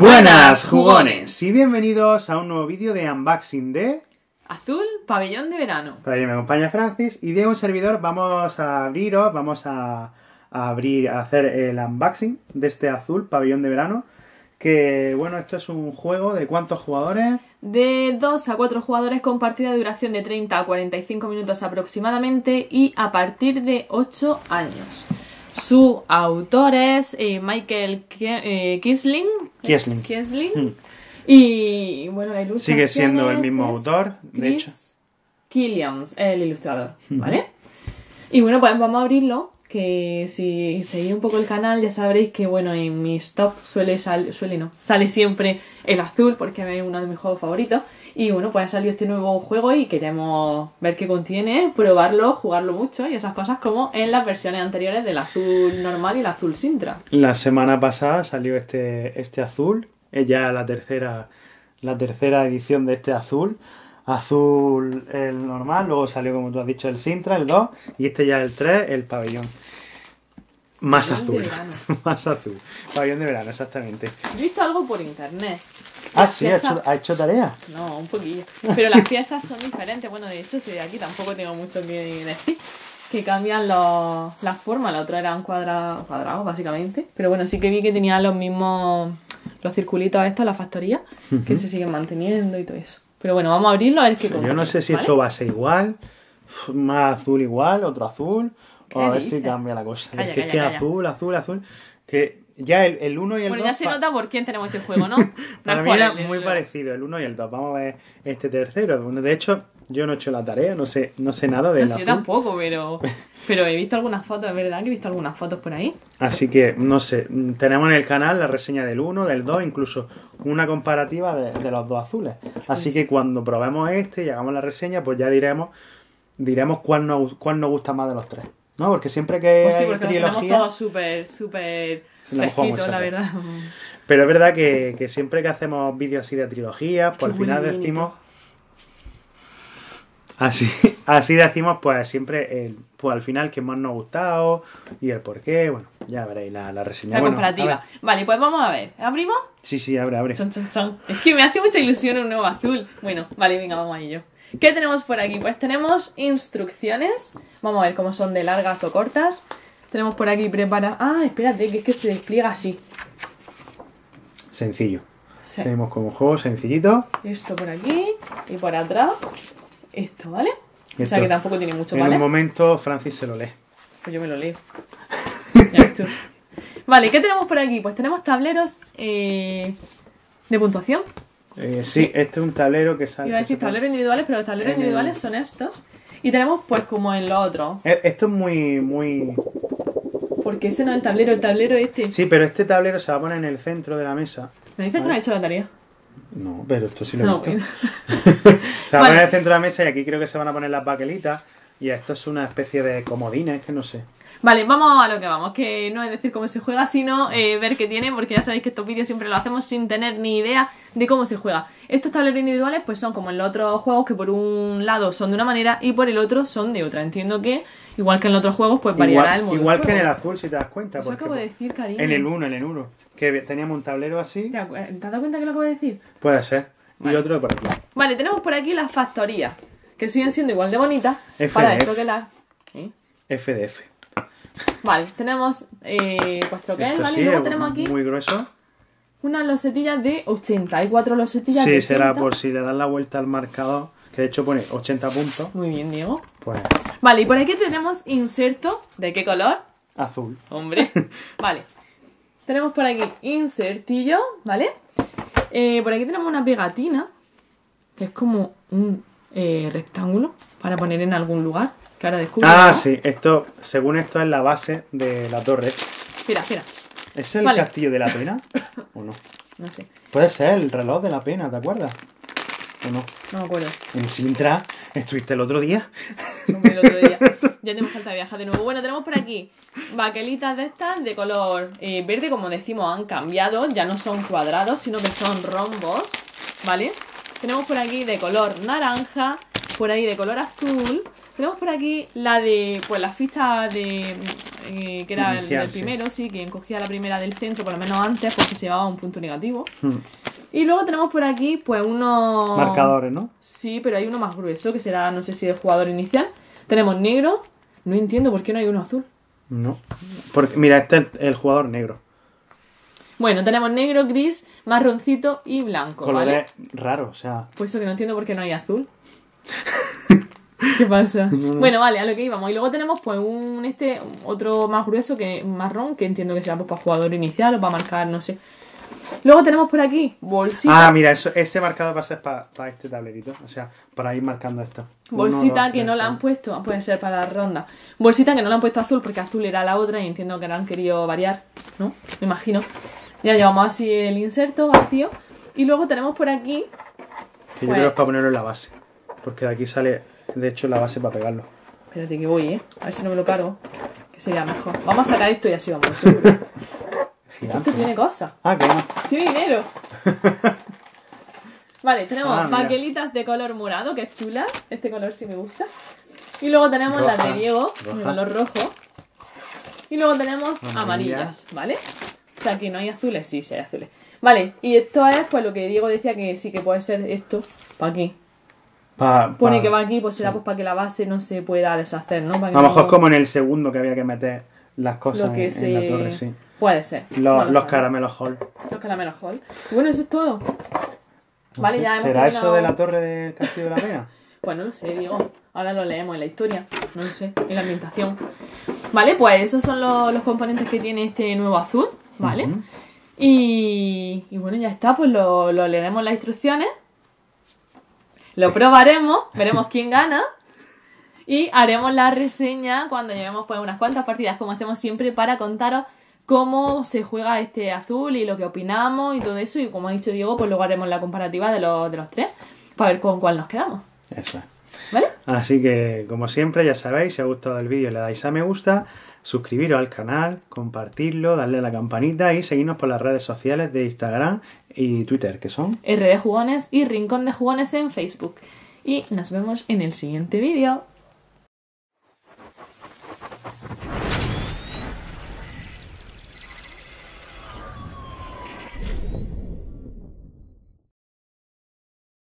Buenas jugones y bienvenidos a un nuevo vídeo de unboxing de Azul, pabellón de verano. Por ahí me acompaña Francis y de un servidor vamos a abriros, vamos a, a abrir, a hacer el unboxing de este azul pabellón de verano. Que bueno, esto es un juego de cuántos jugadores. De 2 a 4 jugadores con partida de duración de 30 a 45 minutos aproximadamente y a partir de 8 años. Su autor es eh, Michael eh, Kisling. Kiesling. Kiesling. Hmm. Y bueno, la ilustración Sigue siendo el mismo autor, de Chris hecho. Killiams, el ilustrador, ¿vale? Y bueno, pues vamos a abrirlo. Que si seguís un poco el canal ya sabréis que bueno, en mis top suele sal- suele no, sale siempre el azul porque es uno de mis juegos favoritos. Y bueno, pues ha salido este nuevo juego y queremos ver qué contiene, probarlo, jugarlo mucho y esas cosas como en las versiones anteriores del azul normal y el azul Sintra. La semana pasada salió este, este azul, es ya la tercera, la tercera edición de este azul. Azul el normal, luego salió como tú has dicho el Sintra, el 2, y este ya el 3, el pabellón. Más Pabellón azul, más azul. Pabellón de verano, exactamente. Yo he visto algo por internet. Ah, Las sí, ha hecho, ha hecho tarea. No, un poquillo. Pero las fiestas son diferentes. Bueno, de hecho, si de aquí tampoco tengo mucho que decir. Que cambian los, las formas. La otra eran cuadra, cuadrados, básicamente. Pero bueno, sí que vi que tenían los mismos. Los circulitos estos, la factoría. Que se siguen manteniendo y todo eso. Pero bueno, vamos a abrirlo a ver qué Yo no sé si ¿vale? esto va a ser igual, más azul igual, otro azul, o a ¿Qué ver si cambia la cosa. Calla, es que, es calla, que calla. azul, azul, azul, que ya el, el 1 y el 2... Bueno, ya se nota por quién tenemos este juego, ¿no? Para mí era muy parecido el 1 y el 2. Vamos a ver este tercero. Bueno, de hecho, yo no he hecho la tarea, no sé, no sé nada de No sé, yo tampoco, pero. Pero he visto algunas fotos, es verdad que he visto algunas fotos por ahí. Así que, no sé, tenemos en el canal la reseña del 1, del 2, incluso una comparativa de, de los dos azules. Así que cuando probemos este y hagamos la reseña, pues ya diremos diremos cuál nos, cuál nos gusta más de los tres. ¿No? Porque siempre que Pues sí, hay porque tenemos trilogía... todos súper, súper Hemos jugado muchas la veces. verdad. Pero es verdad que, que siempre que hacemos vídeos así de trilogía, pues Qué al final decimos... Así, así decimos, pues siempre, el, pues al final, que más nos ha gustado y el por qué. Bueno, ya veréis la, la reseña. La Bueno, comparativa. Vale, pues vamos a ver. ¿Abrimos? Sí, sí, abre, abre. Chan, chan, chan. Es que me hace mucha ilusión un nuevo azul. Bueno, vale, venga, vamos a ello. ¿Qué tenemos por aquí? Pues tenemos instrucciones. Vamos a ver cómo son de largas o cortas. Tenemos por aquí prepara. Ah, espérate, que es que se despliega así. Sencillo. Sí. Seguimos con un juego sencillito. Esto por aquí y por atrás. Esto, ¿vale? O sea que tampoco tiene mucho, en ¿vale? un momento Francis se lo lee. Pues yo me lo leo. Ya ves tú. Vale, ¿qué tenemos por aquí? Pues tenemos tableros eh, de puntuación. Eh, sí, este es un tablero que sale. Iba a decir tableros individuales, pero los tableros individuales son estos. Y tenemos pues como en lo otro. Eh, Esto es muy, muy... Porque ese no es el tablero, el tablero este. Sí, pero este tablero se va a poner en el centro de la mesa. ¿Me dices que no Vale. ha hecho la tarea? No, pero esto sí lo he No, visto. bueno. se va a poner en el centro de la mesa y aquí creo que se van a poner las baquelitas. Y esto es una especie de comodines, que no sé. Vale, vamos a lo que vamos, que no es decir cómo se juega, sino eh, ver qué tiene, porque ya sabéis que estos vídeos siempre lo hacemos sin tener ni idea de cómo se juega. Estos tableros individuales pues son como en los otros juegos que por un lado son de una manera y por el otro son de otra. Entiendo que, igual que en los otros juegos, pues variará el modo igual que en el azul, si te das cuenta. Eso acabo de decir, cariño. en el 1, en el 1. Que teníamos un tablero así. ¿Te, acu- ¿Te has dado cuenta que lo acabo de decir? Puede ser. Y otro por aquí. Vale, tenemos por aquí las factorías, que siguen siendo igual de bonitas. FDF. Para esto que las... ¿Qué? FDF. Vale, tenemos eh, troquel, Esto ¿vale? sí, y luego es tenemos aquí muy grueso. unas losetillas de 80. Hay cuatro losetillas de Sí, 80. será por si le das la vuelta al marcador. Que de hecho pone 80 puntos. Muy bien, Diego. Pues Vale, y por aquí tenemos inserto. ¿De qué color? azul. Hombre. Vale. Tenemos por aquí insertillo, ¿vale? Eh, por aquí tenemos una pegatina, que es como un eh, rectángulo para poner en algún lugar. Que ahora descubro. Ah, ¿no? sí. Esto, según esto, es la base de la torre. Espera, espera. ¿Es el Vale. castillo de la pena? ¿O no? No sé. Puede ser el reloj de la pena, ¿te acuerdas? ¿O no? No me acuerdo. En Sintra estuviste el otro día. El otro día. Ya tenemos falta viajar de nuevo. Bueno, tenemos por aquí baquelitas de estas de color eh, verde, como decimos, han cambiado. Ya no son cuadrados, sino que son rombos. ¿Vale? Tenemos por aquí de color naranja por ahí de color azul. Tenemos por aquí la de, pues la ficha de, eh, que era el del sí. primero, sí, quien cogía la primera del centro, por lo menos antes, porque se llevaba un punto negativo. Hmm. Y luego tenemos por aquí, pues, unos... Marcadores, ¿no? Sí, pero hay uno más grueso, que será, no sé si de jugador inicial. Tenemos negro. No entiendo por qué no hay uno azul. No. Porque, mira, este es el, jugador negro. Bueno, tenemos negro, gris, marroncito y blanco, ¿vale? Colores raros, o sea. Pues eso que no entiendo por qué no hay azul. ¿Qué pasa? Bueno, vale, a lo que íbamos. Y luego tenemos pues un este otro más grueso que marrón, que entiendo que será pues, para jugador inicial o para marcar, no sé. Luego tenemos por aquí bolsita. Ah, mira, eso, ese marcador va a ser para este tablerito. O sea, para ir marcando esto. Uno, Bolsita dos, que tres, no la han puesto, puede ser para la ronda. Bolsita que no la han puesto azul porque azul era la otra y entiendo que la han querido variar, ¿no? Me imagino. Ya llevamos así el inserto vacío. Y luego tenemos por aquí, Que yo Pues- creo que es para ponerlo en la base. Porque de aquí sale, de hecho, la base para pegarlo. espérate que voy, ¿eh? A ver si no me lo cargo, que sería mejor. Vamos a sacar esto y así vamos. Esto tiene cosas. Ah, que no. Tiene dinero. Vale, tenemos Ah, baquelitas de color morado, que es chula. Este color sí me gusta. Y luego tenemos las de Diego, de color rojo. Y luego tenemos Amarilla. amarillas, ¿vale? O sea, que no hay azules, sí, sí hay azules. Vale, y esto es pues lo que Diego decía que sí que puede ser esto, para aquí. Pa- Pone que va aquí, pues será sí. pues para que la base no se pueda deshacer, ¿no? Para que A lo mejor es como en el segundo que había que meter las cosas en, se... en la torre, sí. Puede ser. Los, caramelos Hall. Los caramelos Hall. Y bueno, eso es todo. No Vale, sé, ya hemos ¿Será eso de la torre del castillo de la Vega? Pues no lo sé, digo. Ahora lo leemos en la historia. No lo sé. En la ambientación. Vale, pues esos son los, los componentes que tiene este nuevo azul. ¿Vale? Y, y bueno, ya está. Pues lo, lo leeremos las instrucciones. Lo probaremos. Veremos quién gana. Y haremos la reseña cuando llevemos pues unas cuantas partidas, como hacemos siempre, para contaros cómo se juega este azul y lo que opinamos y todo eso. Y como ha dicho Diego, pues luego haremos la comparativa de los, de los tres para ver con cuál nos quedamos. Eso es. ¿Vale? Así que, como siempre, ya sabéis, si os ha gustado el vídeo le dais a me gusta, suscribiros al canal, compartirlo, darle a la campanita y seguirnos por las redes sociales de Instagram y Twitter, que son... RD Jugones y Rincón de Jugones en Facebook. Y nos vemos en el siguiente vídeo.